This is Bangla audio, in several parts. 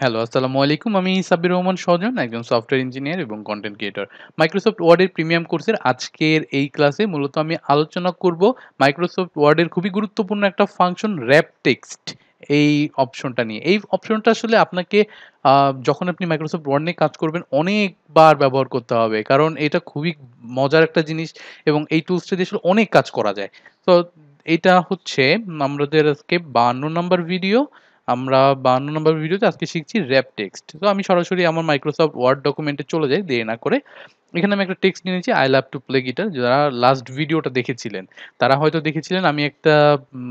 হ্যালো, আসসালামু আলাইকুম। আমি সাব্বির রহমান সজন, একজন সফটওয়্যার ইঞ্জিনিয়ার এবং কন্টেন্ট ক্রিয়েটর। মাইক্রোসফট ওয়ার্ডের প্রিমিয়াম কোর্সের আজকের এই ক্লাসে মূলত আমি আলোচনা করব মাইক্রোসফট ওয়ার্ডের খুবই গুরুত্বপূর্ণ একটা ফাংশন র‍্যাপ টেক্সট এই অপশনটা নিয়ে। এই অপশনটা আসলে আপনাকে যখন আপনি মাইক্রোসফট ওয়ার্ড নিয়ে কাজ করবেন অনেকবার ব্যবহার করতে হবে। কারণ এটা খুবই মজার একটা জিনিস এবং এই টুলসটা দিয়ে আসলে অনেক কাজ করা যায়। তো এটা হচ্ছে আমাদের আজকে ৫২ নাম্বার ভিডিও। আমরা ৫২ নম্বর ভিডিওতে আজকে শিখছি র‍্যাপ টেক্সট। তো আমি সরাসরি আমার মাইক্রোসফট ওয়ার্ড ডকুমেন্টে চলে যাই দেরি না করে। এখানে আমি একটা টেক্সট নিয়েছি, I love to play guitar যারা লাস্ট ভিডিওটা দেখেছিলেন, তারা হয়তো দেখেছিলেন আমি একটা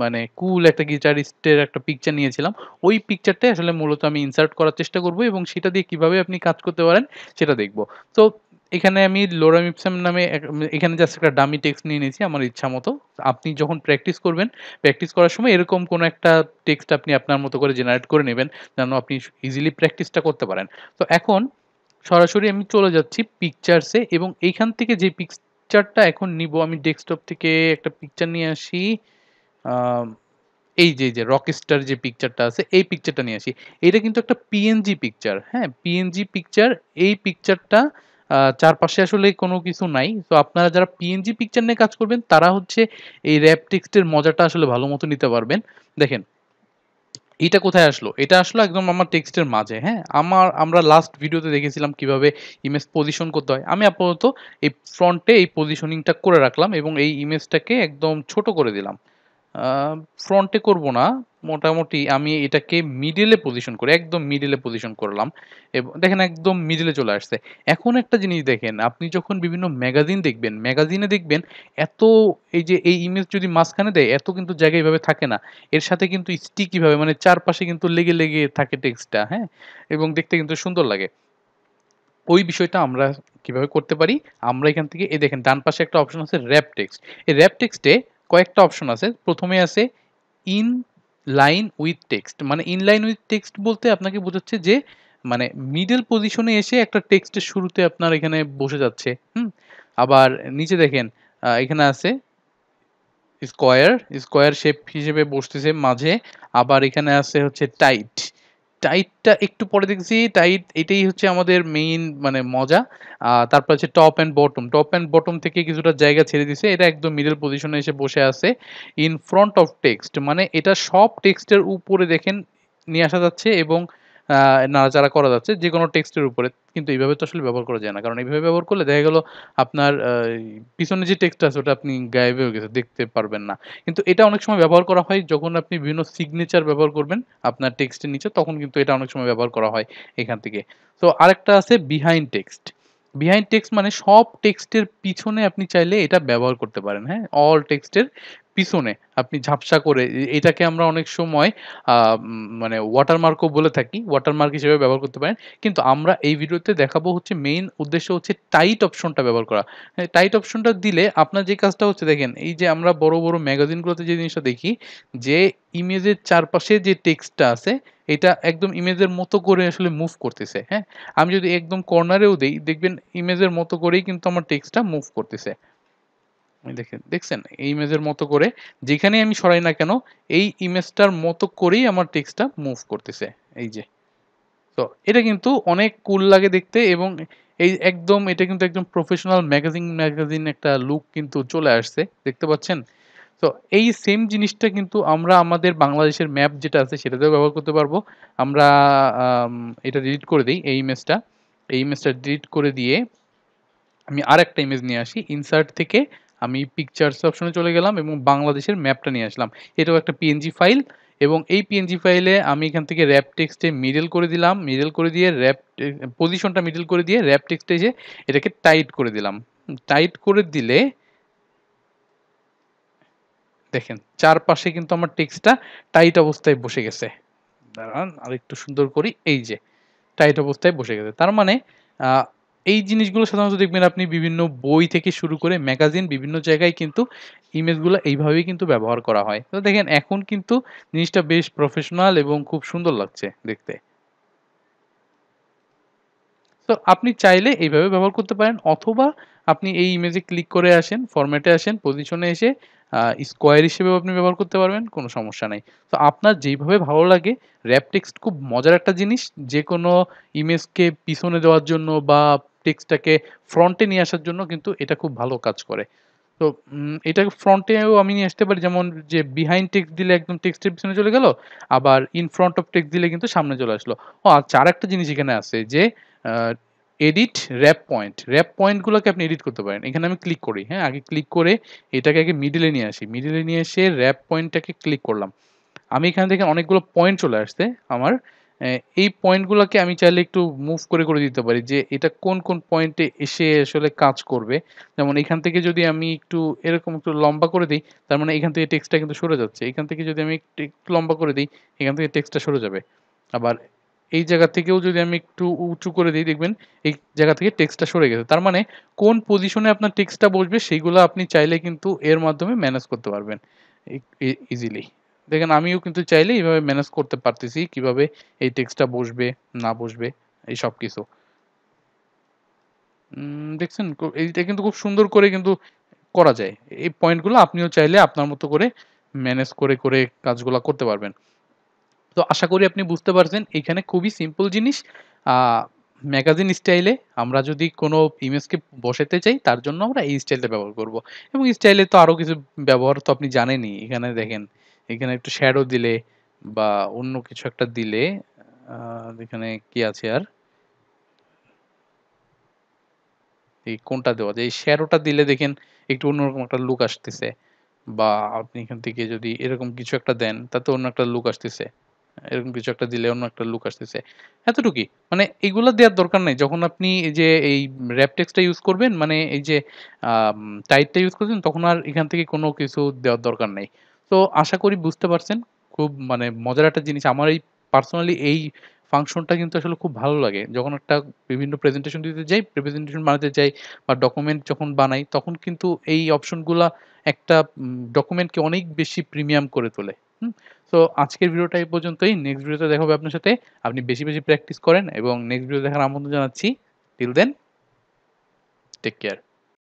মানে কুল একটা গিটারিস্টের একটা পিকচার নিয়েছিলাম। ওই পিকচারটাই আসলে মূলত আমি ইনসার্ট করার চেষ্টা করব এবং সেটা দিয়ে কীভাবে আপনি কাজ করতে পারেন সেটা দেখব। তো এখানে আমি লোরাম ইপসন নামে এখানে জাস্ট একটা ডামি টেক্সট নিয়ে নিয়েছি আমার ইচ্ছামতো। আপনি যখন প্র্যাকটিস করবেন, প্র্যাকটিস করার সময় এরকম কোনো একটা টেক্সট আপনি আপনার মতো করে জেনারেট করে নেবেন যেন আপনি ইজিলি প্র্যাকটিসটা করতে পারেন। তো এখন সরাসরি আমি চলে যাচ্ছি পিকচারসে এবং এইখান থেকে যে পিকচারটা এখন নিব আমি ডেস্কটপ থেকে একটা পিকচার নিয়ে আসি। এই যে, যে রকস্টার যে পিকচারটা আছে এই পিকচারটা নিয়ে আসি। এটা কিন্তু একটা পিএনজি পিকচার, হ্যাঁ? পিএনজি পিকচার এই পিকচারটা চারপাশে আসলে কোনো কিছু নাই। তো আপনারা যারা পিএনজি পিকচার নিয়ে কাজ করবেন তারা হচ্ছে এই র‍্যাপ টেক্সটের মজাটা আসলে ভালো মতো নিতে পারবেন। দেখেন এটা কোথায় আসলো? এটা আসলো একদম আমার টেক্সটের মাঝে, হ্যাঁ? আমার আমরা লাস্ট ভিডিওতে দেখেছিলাম কীভাবে ইমেজ পজিশন করতে হয়। আমি আপাতত এই ফ্রন্টে এই পজিশনিংটা করে রাখলাম এবং এই ইমেজটাকে একদম ছোট করে দিলাম। ফ্রন্টে করব না। মোটামুটি আমি এটাকে মিডল পজিশন করি। একদম মিডল পজিশন করলাম। এবং দেখেন একদম মিডল চলে আসছে। এখন একটা জিনিস দেখেন, আপনি যখন বিভিন্ন ম্যাগাজিন দেখবেন, ম্যাগাজিনে দেখবেন এত এই যে এই ইমেজ যদি মাঝখানে দেয় এত কিন্তু জায়গা এভাবে থাকে না। এর সাথে কিন্তু স্টিকি ভাবে মানে চারপাশে কিন্তু লেগে, লেগে থাকে টেক্সটটা, হ্যাঁ? এবং দেখতে কিন্তু সুন্দর লাগে। ওই বিষয়টা আমরা কীভাবে করতে পারি? আমরা এখান থেকে এই দেখেন ডান পাশে একটা অপশন আছে র‍্যাপ টেক্সট। এই র‍্যাপ টেক্সটে কয়েকটা অপশন আছে। প্রথমে আছে ইন লাইন উইথ টেক্সট। মানে ইন লাইন উইথ টেক্সট বলতে আপনাকে বোঝাচ্ছে যে মানে মিডল পজিশনে এসে একটা টেক্সটের শুরুতে আপনার এখানে বসে যাচ্ছে, হুম? আবার নিচে দেখেন এখানে আছে স্কোয়ার, স্কোয়ার শেপ হিসেবে বসতেছে মাঝে। আবার এখানে আছে হচ্ছে টাইট। টাইটটা একটু পরে দেখছি টাইট এটাই হচ্ছে আমাদের মেইন মানে মজা। তারপর হচ্ছে top and bottom. Top and bottom থেকে কিছুটা জায়গা ছেড়ে দিছে। এটা একদম মিডল পজিশনে এসে বসে আছে। ইন ফ্রন্ট অফ টেক্সট মানে এটা সব টেক্সটের উপরে দেখেন নিয়ে আসা যাচ্ছে এবং নাড়াচাড়া করা যাচ্ছে যেকোনো টেক্সটের উপরে। কিন্তু এইভাবে তো আসলে ব্যবহার করা যায় না। কারণ এইভাবে ব্যবহার করলে দেখা গেল আপনার পিছনে যে টেক্সট আছে ওটা আপনি গায়েব হয়ে গেছে, দেখতে পারবেন না। কিন্তু এটা অনেক সময় ব্যবহার করা হয় যখন আপনি বিভিন্ন সিগনেচার ব্যবহার করবেন আপনার টেক্সটের নিচে তখন কিন্তু এটা অনেক সময় ব্যবহার করা হয় এখান থেকে। তো আরেকটা আছে বিহাইন্ড টেক্সট। বিহাইন্ড টেক্সট মানে সব টেক্সটের পিছনে আপনি চাইলে এটা ব্যবহার করতে পারেন, হ্যাঁ? অল টেক্সটের পিছনে আপনি ঝাপসা করে এটাকে আমরা অনেক সময় মানে ওয়াটারমার্ক ও বলে থাকি। ওয়াটারমার্ক হিসেবে ব্যবহার করতে পারেন। কিন্তু আমরা এই ভিডিওতে দেখাবো হচ্ছে মেইন উদ্দেশ্য হচ্ছে টাইট অপশনটা ব্যবহার করা। টাইট অপশনটা দিলে আপনার যে কাজটা হচ্ছে দেখেন এই যে আমরা বড়, বড় ম্যাগাজিনগুলোতে যে জিনিসটা দেখি যে ইমেজের চারপাশে যে টেক্সটটা আছে এটা একদম ইমেজের মতো করে আসলে মুভ করতেছে, হ্যাঁ? আমি যদি একদম কর্নারেও দেই দেখবেন ইমেজের মতো করেই কিন্তু আমার টেক্সটটা মুভ করতেছে। দেখেন, দেখছেন? এই ইমেজের মতো করে যেখানেই আমি সরাই না কেন এই ইমেজটার মতো করেই আমার টেক্সটটা মুভ করতেছে। এই যে। তো এটা কিন্তু অনেক কুল লাগে দেখতে এবং এই একদম এটা কিন্তু একদম প্রফেশনাল ম্যাগাজিন, ম্যাগাজিন একটা লুক কিন্তু চলে আসছে। দেখতে পাচ্ছেন? তো এই সেম জিনিসটা কিন্তু আমরা আমাদের বাংলাদেশের ম্যাপ যেটা আছে সেটাতেও ব্যবহার করতে পারব। আমরা এটা ডিলিট করে দিই এই ইমেজটা। এই ইমেজটা ডিলিট করে দিয়ে আমি আর একটা ইমেজ নিয়ে আসি। ইনসার্ট থেকে আমি পিকচারস অপশনে চলে গেলাম এবং বাংলাদেশের ম্যাপটা নিয়ে আসলাম। এটাও একটা পিএনজি ফাইল এবং এই পিএনজি ফাইলে আমি এখান থেকে র‍্যাপ টেক্সটে মিডল করে দিলাম। মিডল করে দিয়ে র‍্যাপ পজিশনটা মিডল করে দিয়ে র‍্যাপ টেক্সটে এসে এটাকে টাইট করে দিলাম। টাইট করে দিলে দেখেন, চারপাশে কিন্তু আমার টেক্সটটা টাইট অবস্থায় বসে গেছে। দাঁড়ান, আরেকটু সুন্দর করি। এই যে টাইট অবস্থায় বসে গেছে। তার মানে এই জিনিসগুলো সাধারণত দেখবেন আপনি বিভিন্ন বই থেকে শুরু করে ম্যাগাজিন বিভিন্ন জায়গায় কিন্তু ইমেজগুলো এইভাবেই কিন্তু ব্যবহার করা হয়। তো দেখেন এখন কিন্তু জিনিসটা বেশ প্রফেশনাল এবং খুব সুন্দর লাগছে দেখতে। তো আপনি চাইলে এইভাবে ব্যবহার করতে পারেন অথবা আপনি এই ইমেজে ক্লিক করে আসেন, ফরম্যাটে আসেন, পজিশনে এসে স্কোয়ার হিসেবেও আপনি ব্যবহার করতে পারবেন কোনো সমস্যা নাই তো আপনার যেইভাবে ভালো লাগে র্যাপ টেক্সট খুব মজার একটা জিনিস যে কোনো ইমেজকে পিছনে দেওয়ার জন্য বা টেক্সটটাকে ফ্রন্টে নিয়ে আসার জন্য কিন্তু এটা খুব ভালো কাজ করে। তো এটা ফ্রন্টেও আমি নিয়ে আসতে পারি, যেমন যে বিহাইন্ড টেক্সট দিলে একদম টেক্সটের পিছনে চলে গেল, আবার ইন ফ্রন্ট অফ টেক্সট দিলে কিন্তু সামনে চলে আসলো। ও আচ্ছা আর একটা জিনিস এখানে আছে যে এডিট র্যাপ পয়েন্ট র্যাপ পয়েন্টগুলোকে আপনি এডিট করতে পারেন। এখানে আমি ক্লিক করি হ্যাঁ? আগে ক্লিক করে এটাকে আগে মিডিলে নিয়ে আসি। মিডিলে নিয়ে এসে র্যাপ পয়েন্টটাকে ক্লিক করলাম। আমি এখানে দেখেন অনেকগুলো পয়েন্ট চলে আসছে আমার। এই পয়েন্টগুলোকে আমি চাইলে একটু মুভ করে করে দিতে পারি যে এটা কোন কোন পয়েন্টে এসে আসলে কাজ করবে। যেমন এখান থেকে যদি আমি একটু এরকম একটু লম্বা করে দিই, তার মানে এখান থেকে টেক্সটটা কিন্তু সরে যাচ্ছে। এখান থেকে যদি আমি একটু লম্বা করে দিই, এখান থেকে টেক্সটটা সরে যাবে। আবার এই জায়গা থেকেও যদি আমি একটু উঁচু করে দিই, দেখবেন এই জায়গা থেকে টেক্সটটা সরে গেছে। তার মানে কোন পজিশনে আপনার টেক্সটটা বসবে সেইগুলো আপনি চাইলে কিন্তু এর মাধ্যমে ম্যানেজ করতে পারবেন। ইজিলি দেখেন, আমিও কিন্তু চাইলে এইভাবে ম্যানেজ করতে পারতেছি কীভাবে এই টেক্সটটা বসবে, না বসবে, এই সব কিছু দেখছেন এইটা কিন্তু খুব সুন্দর করে কিন্তু করা যায়। এই পয়েন্টগুলো আপনিও চাইলে আপনার মতো করে ম্যানেজ করে করে কাজগুলো করতে পারবেন। তো আশা করি আপনি বুঝতে পারছেন, এখানে খুবই সিম্পল জিনিস। ম্যাগাজিন স্টাইলে আমরা যদি কোনো ইমেজকে বসাতে চাই, তার জন্য আমরা এই স্টাইলটা ব্যবহার করব। এবং স্টাইলে তো আরও কিছু ব্যবহার তো আপনি জানেনই। এখানে দেখেন এখানে একটু শ্যাডো দিলে বা অন্য কিছু একটা দিলে এখানে কি আছে আর? এই কোনটা দেওয়া যায়? এই শ্যাডোটা দিলে দেখেন একটু অন্যরকম একটা লুক আসতেছে। বা আপনি এখান থেকে যদি এরকম কিছু একটা দেন, তাতে অন্য একটা লুক আসতেছে। এরকম কিছু একটা দিলে অন্য একটা লুক আসতেছে। এতটুকুই। মানে এইগুলো দেওয়ার দরকার নেই। যখন আপনি এই যে এই র্যাপ টেক্সটটা ইউজ করবেন মানে এই যে টাইটটা ইউজ করবেন তখন আর এখান থেকে কোনো কিছু দেওয়ার দরকার নেই। তো আশা করি বুঝতে পারছেন। খুব মানে মজার একটা জিনিস। আমার এই পার্সোনালি এই ফাংশনটা কিন্তু আসলে খুব ভালো লাগে। যখন একটা বিভিন্ন প্রেজেন্টেশন দিতে যাই প্রেজেন্টেশন বানাতে যাই বা ডকুমেন্ট যখন বানাই, তখন কিন্তু এই অপশনগুলা একটা ডকুমেন্টকে অনেক বেশি প্রিমিয়াম করে তোলে। সো আজকের ভিডিওটা এই পর্যন্তই। নেক্সট ভিডিওতে দেখা হবে আপনার সাথে। আপনি বেশি বেশি প্র্যাকটিস করেন এবং নেক্সট ভিডিও দেখার আমন্ত্রণ জানাচ্ছি। Till then take care